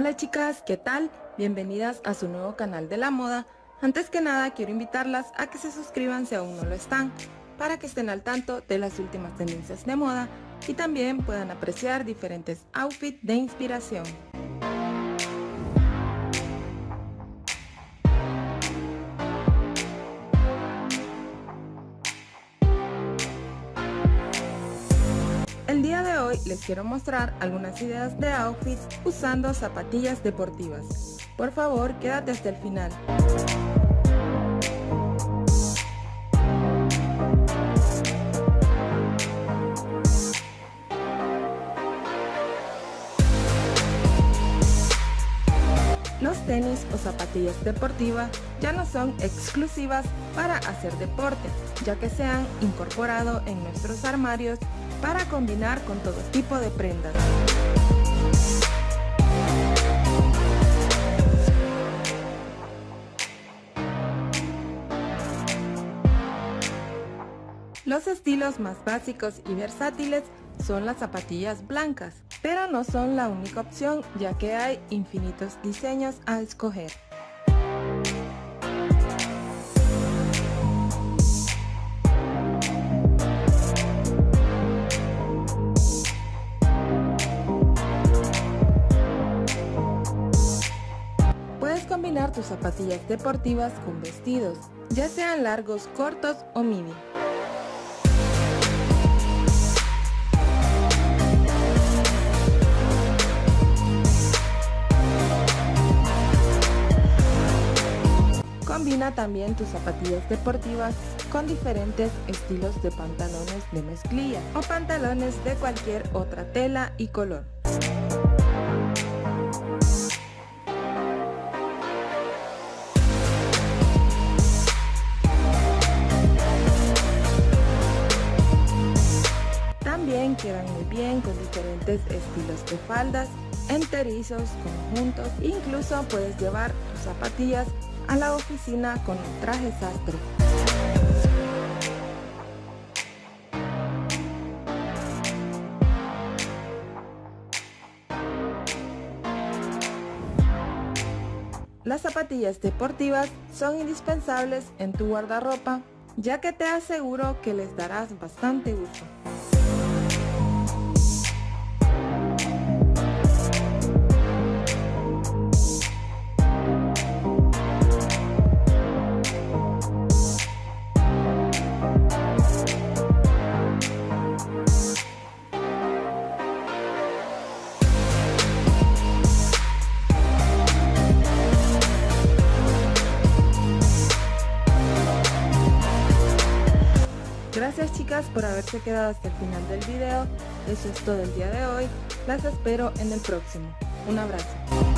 Hola chicas, ¿qué tal? Bienvenidas a su nuevo canal de la moda. Antes que nada quiero invitarlas a que se suscriban si aún no lo están, para que estén al tanto de las últimas tendencias de moda y también puedan apreciar diferentes outfits de inspiración. De hoy les quiero mostrar algunas ideas de outfits usando zapatillas deportivas. Por favor, quédate hasta el final. Zapatillas deportivas ya no son exclusivas para hacer deporte, ya que se han incorporado en nuestros armarios para combinar con todo tipo de prendas. Los estilos más básicos y versátiles son las zapatillas blancas, pero no son la única opción ya que hay infinitos diseños a escoger. Puedes combinar tus zapatillas deportivas con vestidos, ya sean largos, cortos o mini. También tus zapatillas deportivas con diferentes estilos de pantalones de mezclilla o pantalones de cualquier otra tela y color. También quedan muy bien con diferentes estilos de faldas, enterizos, conjuntos, incluso puedes llevar tus zapatillas a la oficina con un traje sastre. Las zapatillas deportivas son indispensables en tu guardarropa, ya que te aseguro que les darás bastante uso. Gracias chicas por haberse quedado hasta el final del video. Eso es todo el día de hoy. Las espero en el próximo. Un abrazo.